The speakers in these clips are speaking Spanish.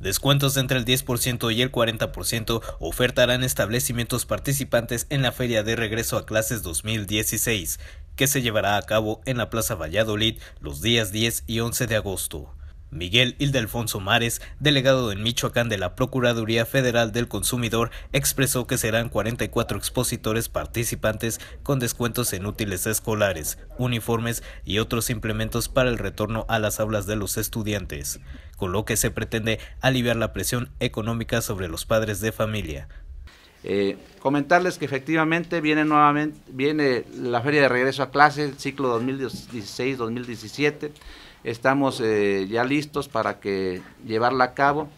Descuentos entre el 10% y el 40% ofertarán establecimientos participantes en la Feria de Regreso a Clases 2016, que se llevará a cabo en la Plaza Valladolid los días 10 y 11 de agosto. Miguel Ildefonso Mares, delegado en Michoacán de la Procuraduría Federal del Consumidor, expresó que serán 44 expositores participantes con descuentos en útiles escolares, uniformes y otros implementos para el retorno a las aulas de los estudiantes, con lo que se pretende aliviar la presión económica sobre los padres de familia. Eh, comentarles que efectivamente viene nuevamente viene la feria de regreso a clase, ciclo 2016-2017 Estamos eh, ya listos para que llevarla a cabo.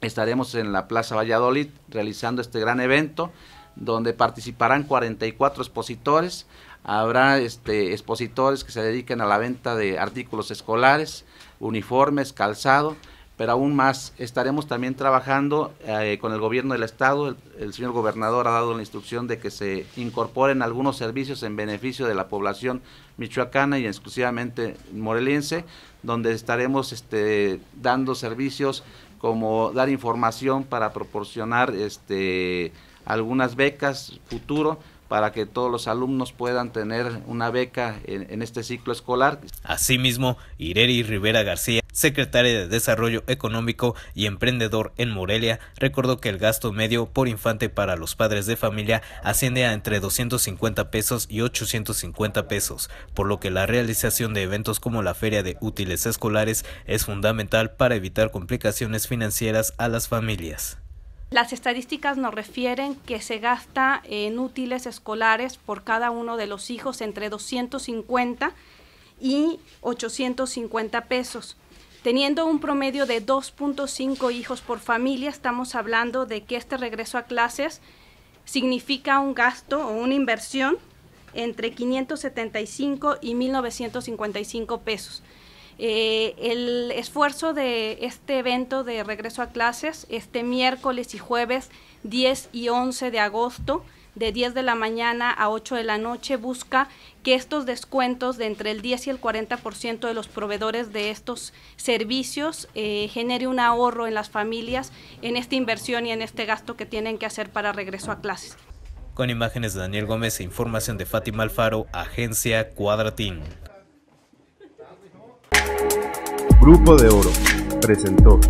Estaremos en la Plaza Valladolid realizando este gran evento donde participarán 44 expositores. Habrá este, expositores que se dediquen a la venta de artículos escolares, uniformes, calzado, pero aún más estaremos también trabajando eh, con el gobierno del estado. El, señor gobernador ha dado la instrucción de que se incorporen algunos servicios en beneficio de la población michoacana y exclusivamente moreliense, donde estaremos este, dando servicios como dar información para proporcionar este, algunas becas futuro para que todos los alumnos puedan tener una beca en, este ciclo escolar. Asimismo, Ireri Rivera García secretaria de Desarrollo Económico y Emprendedor en Morelia, recordó que el gasto medio por infante para los padres de familia asciende a entre 250 pesos y 850 pesos, por lo que la realización de eventos como la Feria de Útiles Escolares es fundamental para evitar complicaciones financieras a las familias. Las estadísticas nos refieren que se gasta en útiles escolares por cada uno de los hijos entre 250 y 850 pesos. Teniendo un promedio de 2.5 hijos por familia, estamos hablando de que este regreso a clases significa un gasto o una inversión entre 575 y 1.955 pesos. Eh, el esfuerzo de este evento de regreso a clases, este miércoles y jueves 10 y 11 de agosto, de 10 de la mañana a 8 de la noche busca que estos descuentos de entre el 10 y el 40% de los proveedores de estos servicios eh, genere un ahorro en las familias en esta inversión y en este gasto que tienen que hacer para regreso a clases. Con imágenes de Daniel Gómez e información de Fátima Alfaro, Agencia Cuadratín. Grupo de Oro presentó